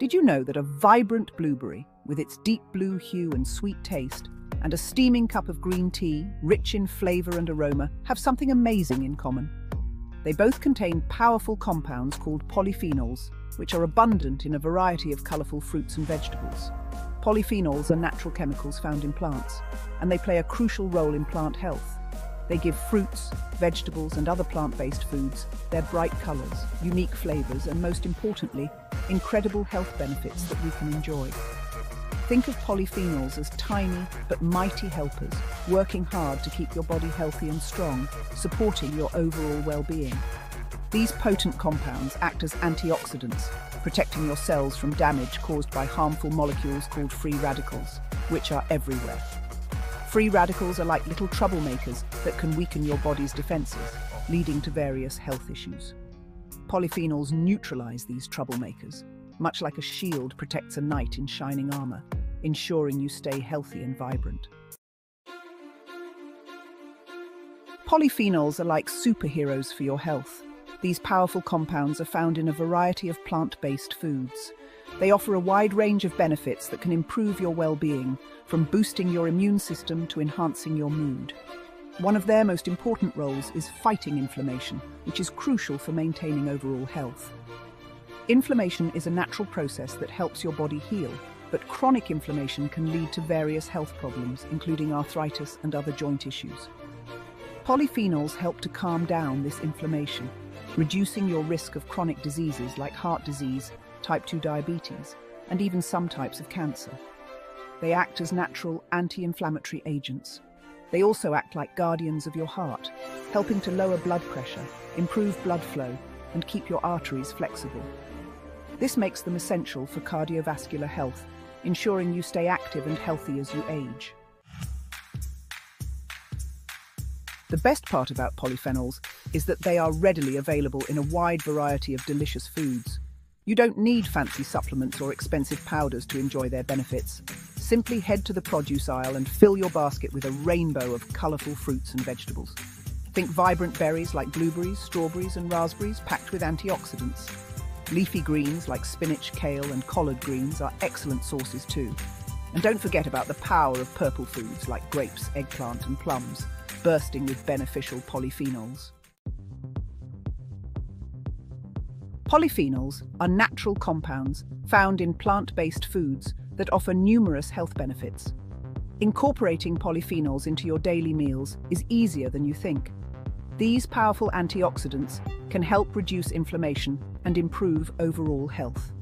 Did you know that a vibrant blueberry, with its deep blue hue and sweet taste, and a steaming cup of green tea, rich in flavour and aroma, have something amazing in common? They both contain powerful compounds called polyphenols, which are abundant in a variety of colourful fruits and vegetables. Polyphenols are natural chemicals found in plants, and they play a crucial role in plant health. They give fruits, vegetables and other plant-based foods their bright colours, unique flavours and most importantly, incredible health benefits that we can enjoy. Think of polyphenols as tiny but mighty helpers, working hard to keep your body healthy and strong, supporting your overall well-being. These potent compounds act as antioxidants, protecting your cells from damage caused by harmful molecules called free radicals, which are everywhere. Free radicals are like little troublemakers that can weaken your body's defenses, leading to various health issues. Polyphenols neutralize these troublemakers, much like a shield protects a knight in shining armor, ensuring you stay healthy and vibrant. Polyphenols are like superheroes for your health. These powerful compounds are found in a variety of plant-based foods. They offer a wide range of benefits that can improve your well-being, from boosting your immune system to enhancing your mood. One of their most important roles is fighting inflammation, which is crucial for maintaining overall health. Inflammation is a natural process that helps your body heal, but chronic inflammation can lead to various health problems, including arthritis and other joint issues. Polyphenols help to calm down this inflammation, reducing your risk of chronic diseases like heart disease, type 2 diabetes, and even some types of cancer. They act as natural anti-inflammatory agents. They also act like guardians of your heart, helping to lower blood pressure, improve blood flow, and keep your arteries flexible. This makes them essential for cardiovascular health, ensuring you stay active and healthy as you age. The best part about polyphenols is that they are readily available in a wide variety of delicious foods. You don't need fancy supplements or expensive powders to enjoy their benefits. Simply head to the produce aisle and fill your basket with a rainbow of colourful fruits and vegetables. Think vibrant berries like blueberries, strawberries and raspberries packed with antioxidants. Leafy greens like spinach, kale and collard greens are excellent sources too. And don't forget about the power of purple foods like grapes, eggplant and plums, bursting with beneficial polyphenols. Polyphenols are natural compounds found in plant-based foods that offer numerous health benefits. Incorporating polyphenols into your daily meals is easier than you think. These powerful antioxidants can help reduce inflammation and improve overall health.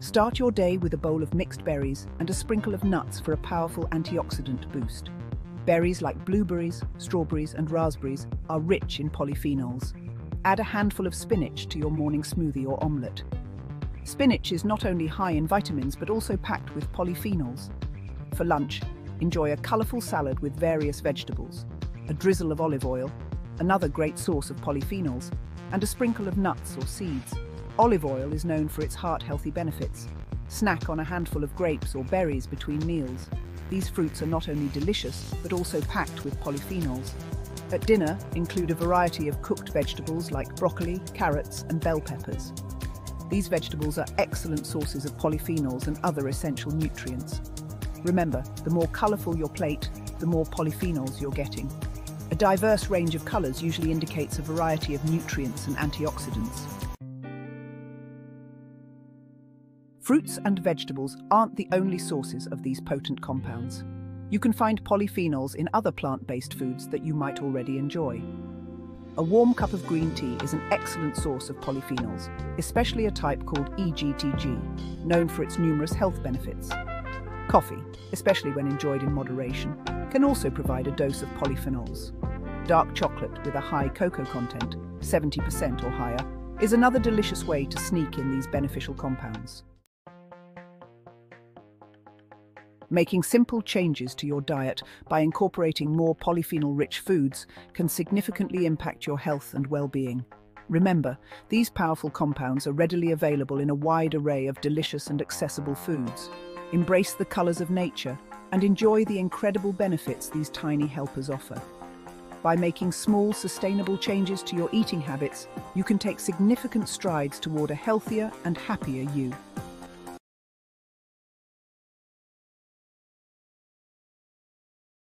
Start your day with a bowl of mixed berries and a sprinkle of nuts for a powerful antioxidant boost. Berries like blueberries, strawberries and raspberries are rich in polyphenols. Add a handful of spinach to your morning smoothie or omelette. Spinach is not only high in vitamins but also packed with polyphenols. For lunch, enjoy a colourful salad with various vegetables, a drizzle of olive oil, another great source of polyphenols, and a sprinkle of nuts or seeds. Olive oil is known for its heart-healthy benefits. Snack on a handful of grapes or berries between meals. These fruits are not only delicious, but also packed with polyphenols. At dinner, include a variety of cooked vegetables like broccoli, carrots and bell peppers. These vegetables are excellent sources of polyphenols and other essential nutrients. Remember, the more colourful your plate, the more polyphenols you're getting. A diverse range of colours usually indicates a variety of nutrients and antioxidants. Fruits and vegetables aren't the only sources of these potent compounds. You can find polyphenols in other plant-based foods that you might already enjoy. A warm cup of green tea is an excellent source of polyphenols, especially a type called EGCG, known for its numerous health benefits. Coffee, especially when enjoyed in moderation, can also provide a dose of polyphenols. Dark chocolate with a high cocoa content, 70% or higher, is another delicious way to sneak in these beneficial compounds. Making simple changes to your diet by incorporating more polyphenol-rich foods can significantly impact your health and well-being. Remember, these powerful compounds are readily available in a wide array of delicious and accessible foods. Embrace the colours of nature and enjoy the incredible benefits these tiny helpers offer. By making small, sustainable changes to your eating habits, you can take significant strides toward a healthier and happier you.